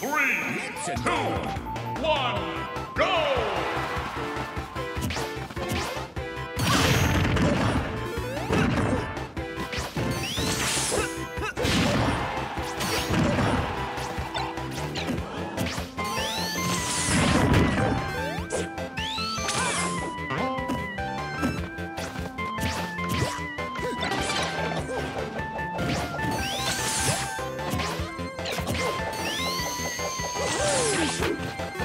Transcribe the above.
three, two, one! Shoot!